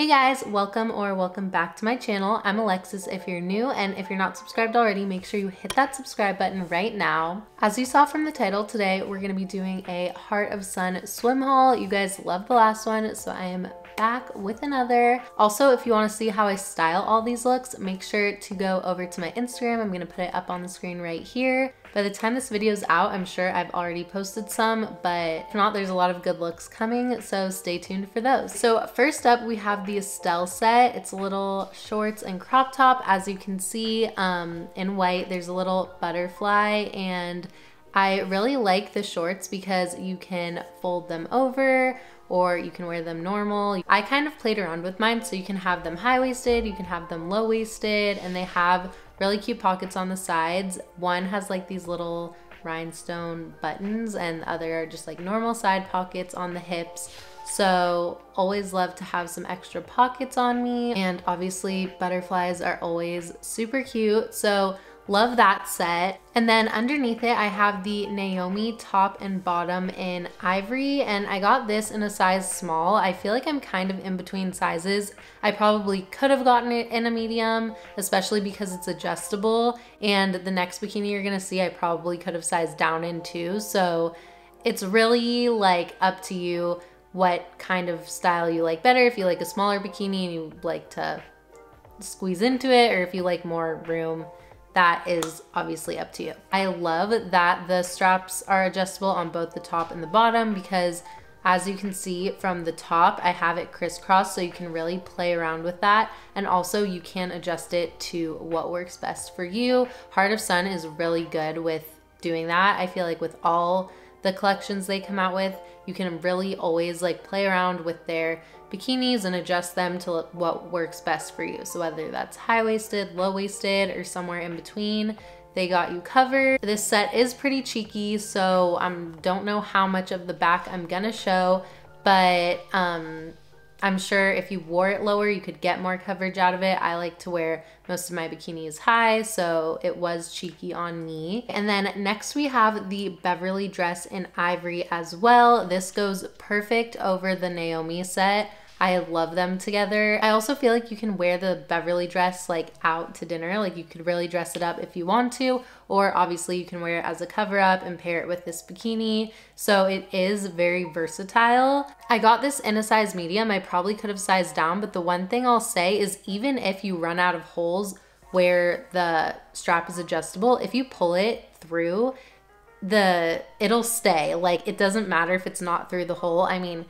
Hey guys, welcome or welcome back to my channel. I'm Alexis if you're new and if you're not subscribed already, make sure you hit that subscribe button right now. As you saw from the title today, we're gonna be doing a Heart of Sun swim haul. You guys loved the last one, so I am back with another. Also, if you wanna see how I style all these looks, make sure to go over to my Instagram. I'm gonna put it up on the screen right here. By the time this video is out, I'm sure I've already posted some, but if not, there's a lot of good looks coming, so stay tuned for those. So first up, we have the Estelle set. It's a little shorts and crop top. As you can see um, in white, there's a little butterfly and I really like the shorts because you can fold them over or you can wear them normal. I kind of played around with mine so you can have them high-waisted, you can have them low-waisted, and they have really cute pockets on the sides. One has like these little rhinestone buttons and the other are just like normal side pockets on the hips. So always love to have some extra pockets on me. And obviously butterflies are always super cute. So Love that set. And then underneath it, I have the Naomi top and bottom in ivory. And I got this in a size small. I feel like I'm kind of in between sizes. I probably could have gotten it in a medium, especially because it's adjustable. And the next bikini you're gonna see, I probably could have sized down into. So it's really like up to you what kind of style you like better. If you like a smaller bikini and you like to squeeze into it, or if you like more room that is obviously up to you. I love that the straps are adjustable on both the top and the bottom because as you can see from the top, I have it crisscross so you can really play around with that. And also you can adjust it to what works best for you. Heart of Sun is really good with doing that. I feel like with all the collections they come out with, you can really always like play around with their bikinis and adjust them to what works best for you. So whether that's high-waisted, low-waisted, or somewhere in between, they got you covered. This set is pretty cheeky, so I um, don't know how much of the back I'm gonna show, but um, I'm sure if you wore it lower, you could get more coverage out of it. I like to wear most of my bikinis high, so it was cheeky on me. And then next we have the Beverly dress in ivory as well. This goes perfect over the Naomi set. I love them together. I also feel like you can wear the Beverly dress like out to dinner. Like you could really dress it up if you want to, or obviously you can wear it as a cover up and pair it with this bikini. So it is very versatile. I got this in a size medium. I probably could have sized down, but the one thing I'll say is even if you run out of holes where the strap is adjustable, if you pull it through, the it'll stay. Like it doesn't matter if it's not through the hole. I mean,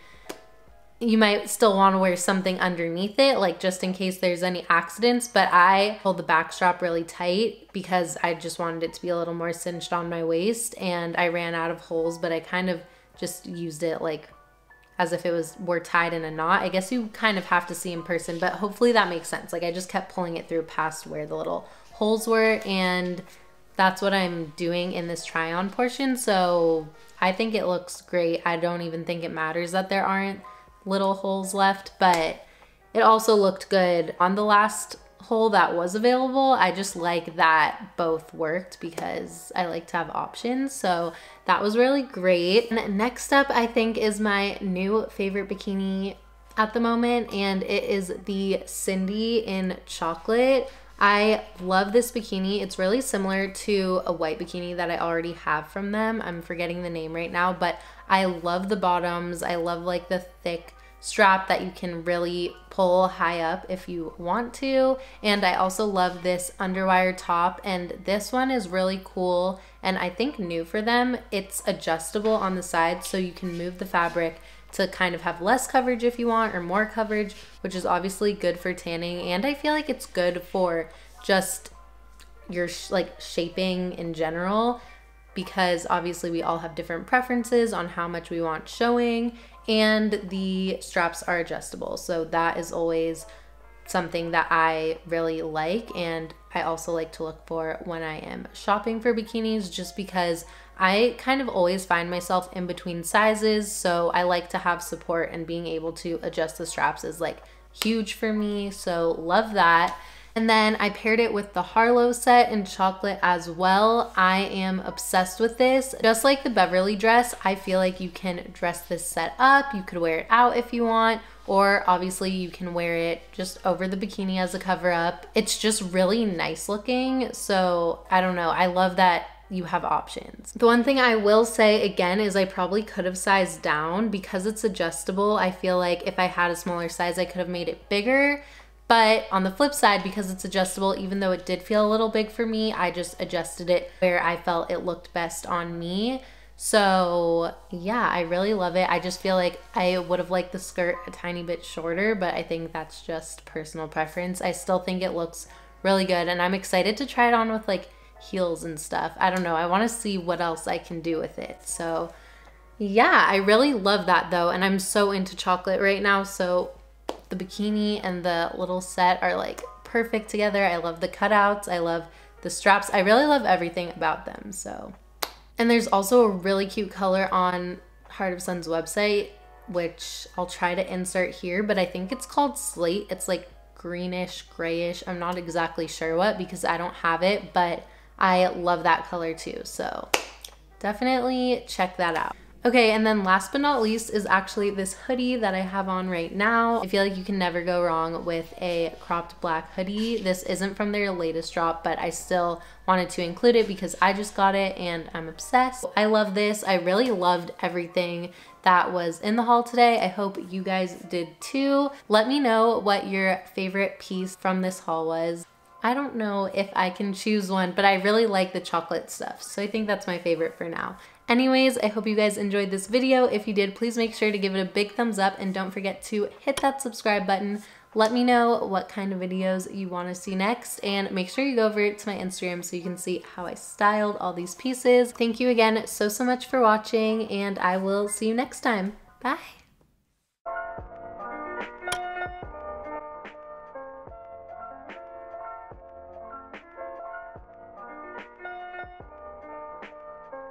you might still want to wear something underneath it, like just in case there's any accidents. But I pulled the back strap really tight because I just wanted it to be a little more cinched on my waist and I ran out of holes, but I kind of just used it like as if it was were tied in a knot. I guess you kind of have to see in person, but hopefully that makes sense. Like I just kept pulling it through past where the little holes were and that's what I'm doing in this try on portion. So I think it looks great. I don't even think it matters that there aren't little holes left, but it also looked good on the last hole that was available. I just like that both worked because I like to have options. So that was really great. And next up, I think is my new favorite bikini at the moment. And it is the Cindy in chocolate. I love this bikini. It's really similar to a white bikini that I already have from them. I'm forgetting the name right now, but I love the bottoms. I love like the thick strap that you can really pull high up if you want to. And I also love this underwire top and this one is really cool and I think new for them. It's adjustable on the side so you can move the fabric to kind of have less coverage if you want or more coverage, which is obviously good for tanning. And I feel like it's good for just your sh like shaping in general because obviously we all have different preferences on how much we want showing and the straps are adjustable. So that is always something that I really like and I also like to look for when I am shopping for bikinis just because I kind of always find myself in between sizes so I like to have support and being able to adjust the straps is like huge for me so love that. And then I paired it with the Harlow set in chocolate as well. I am obsessed with this. Just like the Beverly dress, I feel like you can dress this set up. You could wear it out if you want, or obviously you can wear it just over the bikini as a cover up. It's just really nice looking. So I don't know. I love that you have options. The one thing I will say again is I probably could have sized down because it's adjustable. I feel like if I had a smaller size, I could have made it bigger. But on the flip side, because it's adjustable, even though it did feel a little big for me, I just adjusted it where I felt it looked best on me. So yeah, I really love it. I just feel like I would have liked the skirt a tiny bit shorter, but I think that's just personal preference. I still think it looks really good and I'm excited to try it on with like heels and stuff. I don't know. I want to see what else I can do with it. So yeah, I really love that though. And I'm so into chocolate right now. So the bikini and the little set are like perfect together. I love the cutouts. I love the straps. I really love everything about them. So, and there's also a really cute color on Heart of Sun's website, which I'll try to insert here, but I think it's called Slate. It's like greenish, grayish. I'm not exactly sure what because I don't have it, but I love that color too. So definitely check that out. Okay, and then last but not least is actually this hoodie that I have on right now. I feel like you can never go wrong with a cropped black hoodie. This isn't from their latest drop, but I still wanted to include it because I just got it and I'm obsessed. I love this. I really loved everything that was in the haul today. I hope you guys did too. Let me know what your favorite piece from this haul was. I don't know if I can choose one, but I really like the chocolate stuff. So I think that's my favorite for now. Anyways, I hope you guys enjoyed this video. If you did, please make sure to give it a big thumbs up and don't forget to hit that subscribe button. Let me know what kind of videos you want to see next and make sure you go over to my Instagram so you can see how I styled all these pieces. Thank you again so, so much for watching and I will see you next time. Bye!